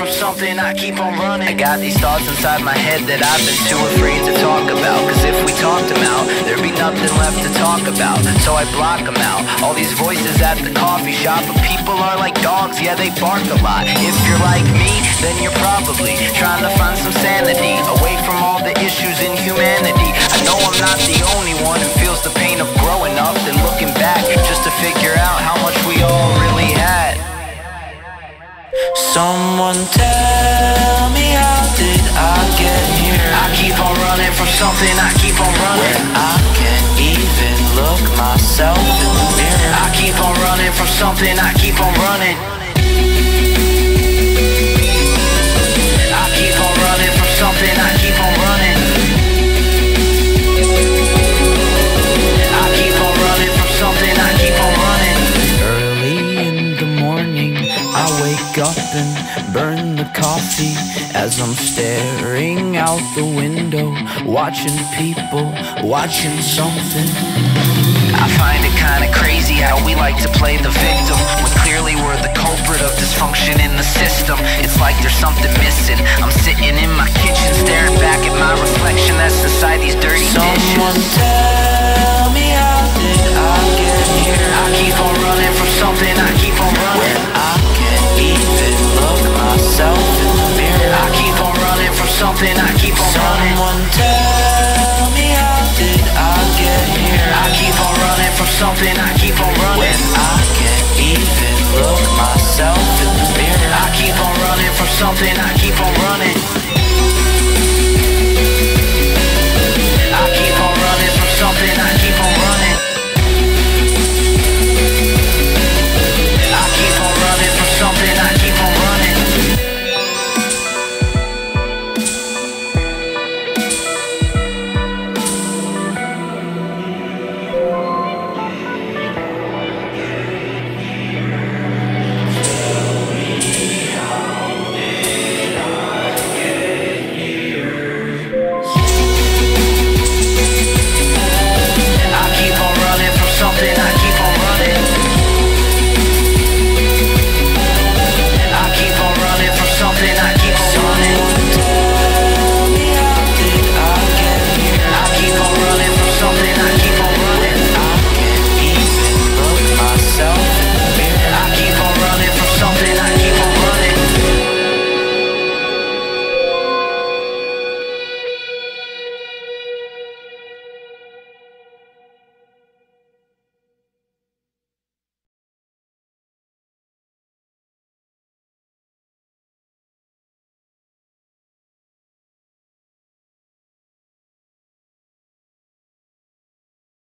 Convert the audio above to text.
from something, I keep on running. I got these thoughts inside my head that I've been too afraid to talk about. Cause if we talked them out, there'd be nothing left to talk about. So I block them out. All these voices at the coffee shop, but people are like dogs, yeah, they bark a lot. If you're like me, then you're probably trying to find some sanity away from all the issues in humanity. I know I'm not the only one who feels the pain of Someone tell me how did I get here? I keep on running from something, I keep on running. When I can't even look myself in the mirror. I keep on running from something, I keep on running. Coffee as I'm staring out the window, watching people, watching something. I find it kinda crazy how we like to play the victim when clearly we're the culprit of dysfunction in the system. It's like there's something missing. I'm sitting in my kitchen staring back at my reflection that's inside these dirty Someone dishes. I keep on running. Someone tell me how did I get here? I keep on running from something, I keep on running. When I can't even look myself in the mirror. I keep on running from something, I keep on running.